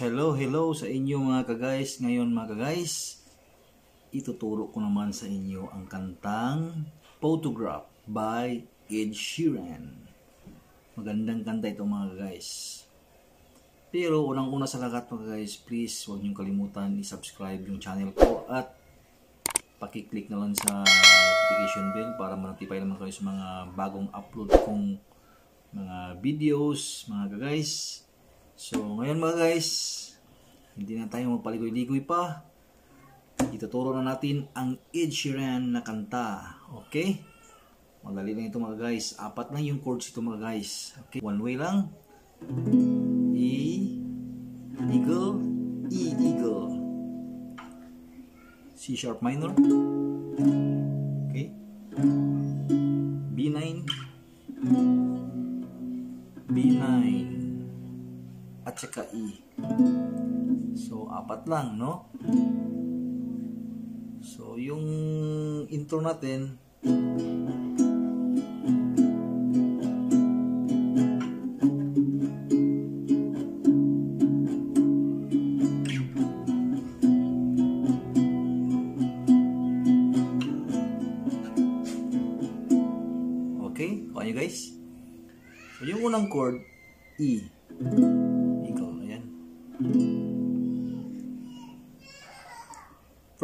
Hello, hello sa inyo mga ka-guys. Ngayon mga ka-guys, ituturo ko naman sa inyo ang kantang Photograph by Ed Sheeran. Magandang kanta ito mga ka-guys. Pero unang-una sa lahat mga guys, please huwag niyong kalimutan i-subscribe yung channel ko at pakiclick na lang sa notification bell para ma-notify naman kayo sa mga bagong upload kong mga videos, mga ka-guys. So, ngayon mga guys, hindi na tayo magpaligoy-ligoy pa. Ituturo na natin ang Ed Sheeran na kanta. Okay? Madali lang ito mga guys. Apat lang yung chords ito mga guys. Okay? One way lang. E, eagle, E, eagle. C sharp minor. Okay? Saka E. So, apat lang, no? So, yung intro natin, Okay? Kuha guys? So, yung unang chord, E.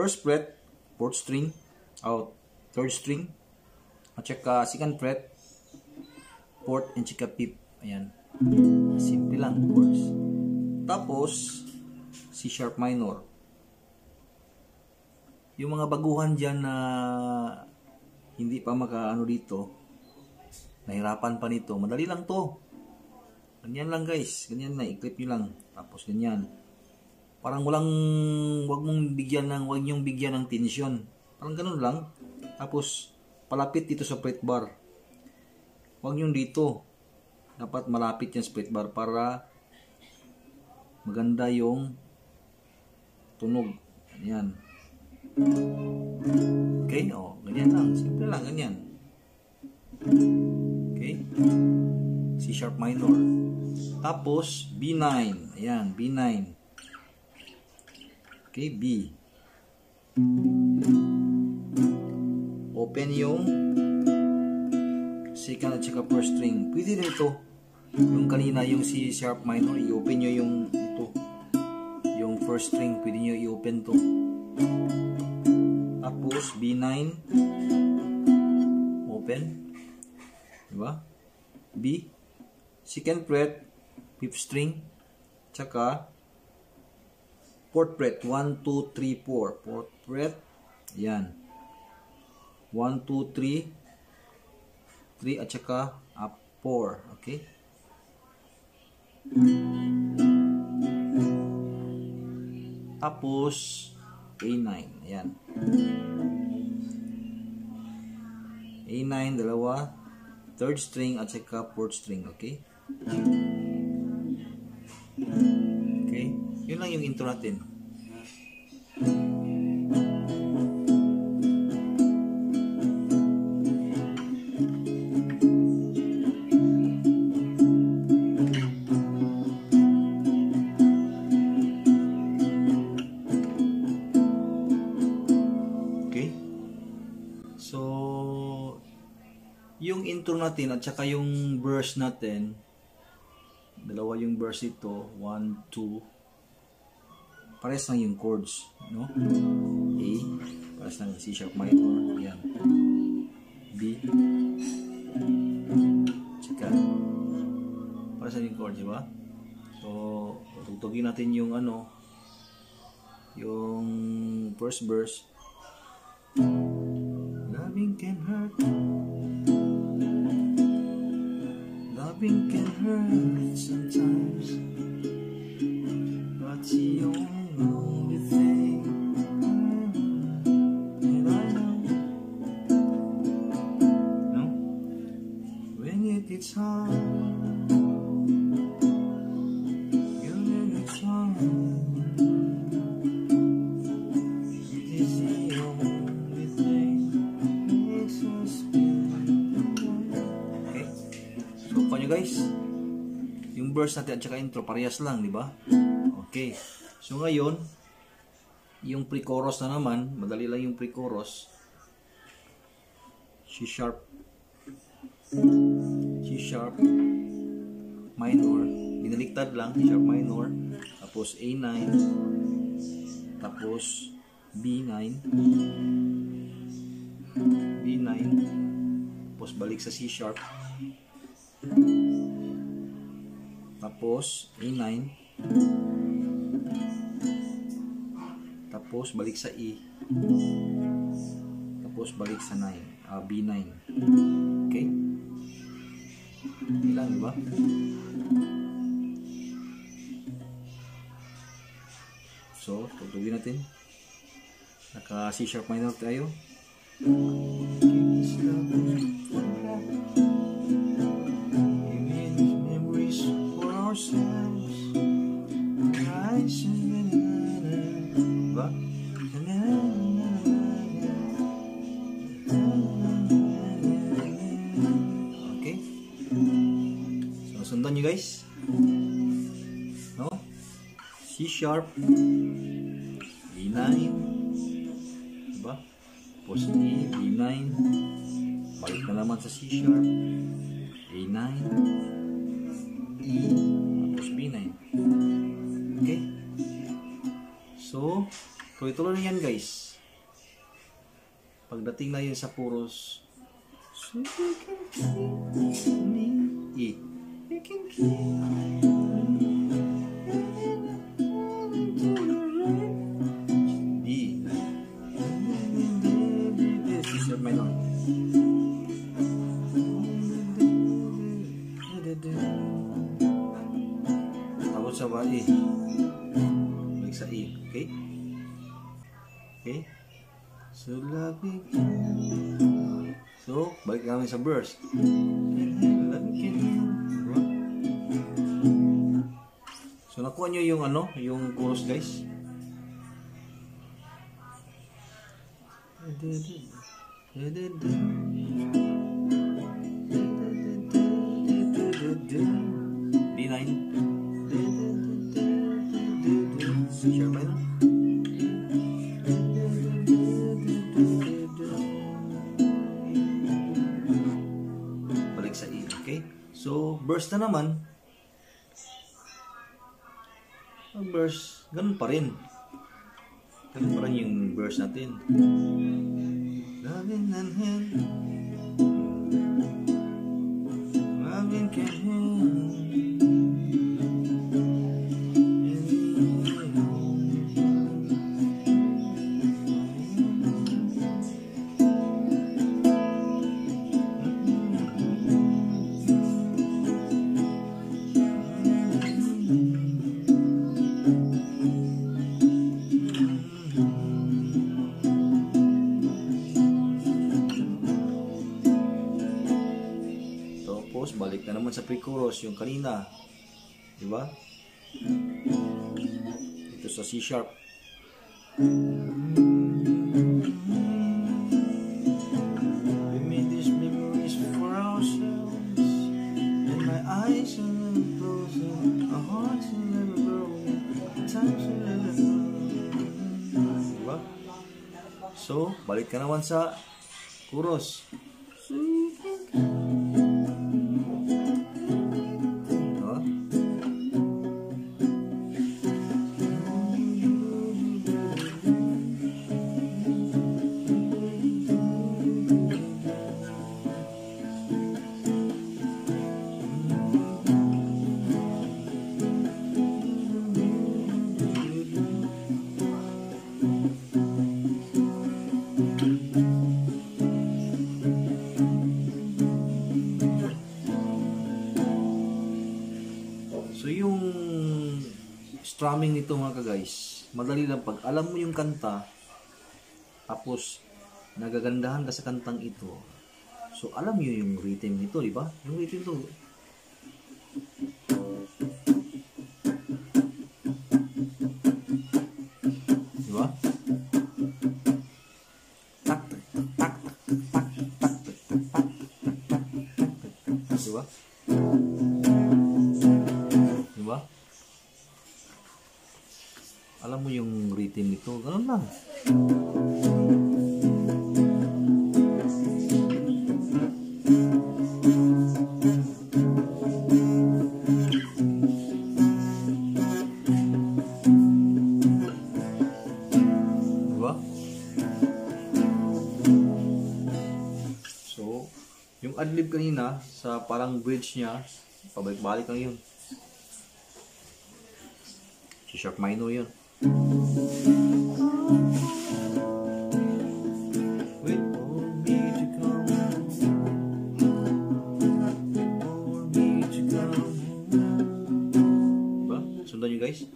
First fret, fourth string, out, third string, at saka second fret, fourth and saka fifth. Ayan. Simple lang, chords. Tapos, C sharp minor. Yung mga baguhan dyan na hindi pa makaano dito, nahirapan pa nito, madali lang to. Ganyan lang guys, ganyan na, i-clip nyo lang. Tapos ganyan. Parang walang, wag mong bigyan ng, wag nyong bigyan ng tension. Parang ganun lang. Tapos, palapit dito sa fret bar. Wag nyong dito. Dapat malapit sa fret bar para maganda yung tunog. Ganyan. Okay, oh, ganyan lang. Simple lang, ganyan. Okay? C sharp minor. Tapos, B9. Ayan, B9. Okay, B. Open yung second at saka first string. Pwede din ito. Yung kanina, yung C sharp minor, i-open nyo yung ito. Yung first string, pwede nyo i-open to. Tapos, B9. Open. Diba? B. Second fret, fifth string, tsaka fret, 1, 2, 3, 4. Fourth fret, yan. 1, 2, 3, 3 at tsaka up 4. Okay? Tapos, A9. Ayan. A9, dalawa. Third string at saka fourth string. Okay? Yun lang yung intro natin. Okay? So, yung intro natin at saka yung verse natin, dalawa yung verse ito, 1, 2, pares lang yung chords, no? A, pares lang C sharp minor, yan. B, tsaka, pares lang yung chords, di ba? So, tugtugin natin yung ano, yung first verse. Loving can hurt. Loving can hurt sometimes, but the only guys. Yung verse natin at saka intro, parehas lang, di ba? Okay. So ngayon, yung pre-chorus na naman, madali lang yung pre-chorus. C sharp. C sharp minor. Binaliktad lang, C sharp minor. Tapos A9. Tapos B9. B9. Tapos balik sa C sharp. Tapos A9. Tapos balik sa E. Tapos balik sa 9, uh, B9. Okay? Ilan, di ba? So, tugtugin natin. Naka C sharp minor tayo. Memories sharp. E9. Diba? Tapos E, E9. Balik na naman sa C sharp. A9. E. Tapos B9. Okay? So, tuloy-tuloy na yan guys. Pagdating na yun sa puros, so you can keep me. E. You can keep D. verse. So nakuha nyo yung ano, yung chorus guys. Da da da da da. Verse na naman. Ang verse, ganun pa rin. Ganun pa rin yung verse natin. Loving and hand. Loving can Tapos, pre-chorus, yung kanina. Di ba? Ito sa C sharp. We made these memories for ourselves. And my eyes are never closing. Our hearts are never. Times are never growing. Diba? So, balik ka naman sa chorus. Nito mga ka-guys, madali lang pag alam mo yung kanta, tapos nagagandahan ka sa kantang ito. So alam niyo yung rhythm nito, di ba? Yung rhythm to. Di ba? Tak tak tak tak tak tak tak tak tak tak tak Di ba? Nito, ganun lang. Diba? So, yung adlib kanina sa parang bridge niya, pabalik-balik lang yun. Si sharp minor yun. Sundan nyo guys?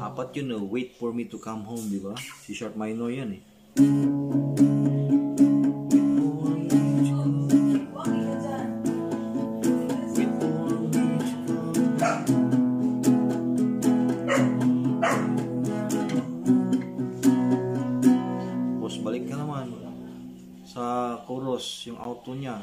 Apat yun, no? wait for me to come home, di ba? Si sharp minor yan eh. Sa chorus, yung auto niya.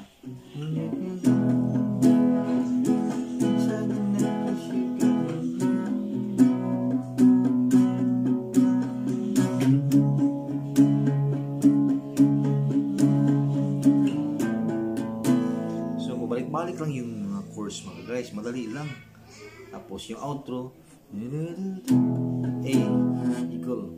So, balik-balik lang yung mga chorus mga guys. Madali lang. Tapos yung outro. A, equal.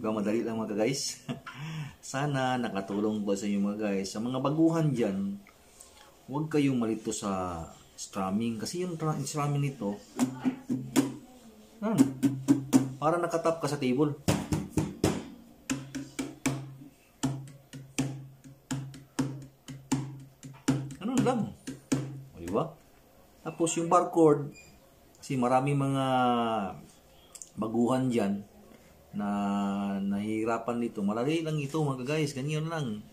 Diba madali lang mga guys? Sana nakatulong po sa inyo mga guys. Sa mga baguhan dyan, huwag kayong malito sa strumming. Kasi yung strumming nito, yan, para nakatap ka sa table. Ano lang. O, diba? Tapos yung bar chord, kasi marami mga baguhan dyan na nahihirapan nito. Malali lang ito mga guys, ganyan lang.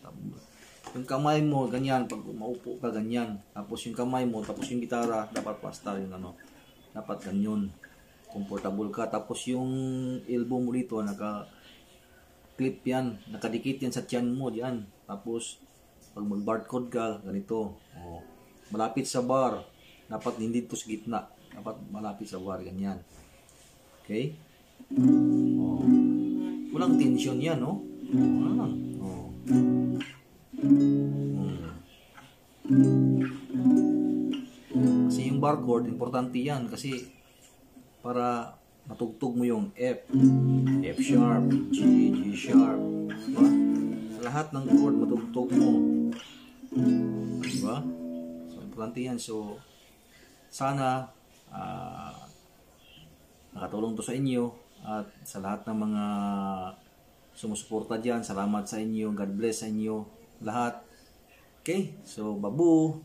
Yung kamay mo, ganyan. Pag maupo ka, ganyan. Tapos yung kamay mo, tapos yung gitara, dapat pasta yung ano. Dapat ganyan. Comfortable ka. Tapos yung elbow mo dito, naka clip yan. Nakadikit yan sa tiyan mo, diyan. Tapos, pag mag-bar chord ka, ganito. Oh. Malapit sa bar. Dapat hindi ito sa gitna. Dapat malapit sa bar, ganyan. Okay? Oh. Walang tension yan, no? Wala lang. Oh. Hmm. Kasi yung bar chord, importante yan. Kasi para matugtog mo yung F, F sharp, G, G sharp. Diba? Sa lahat ng chord, matugtog mo. Diba? So, importante yan. So, sana ah, nakatulong to sa inyo at sa lahat ng mga sumusuporta dyan. Salamat sa inyo. God bless sa inyo lahat. Okay? So, babu!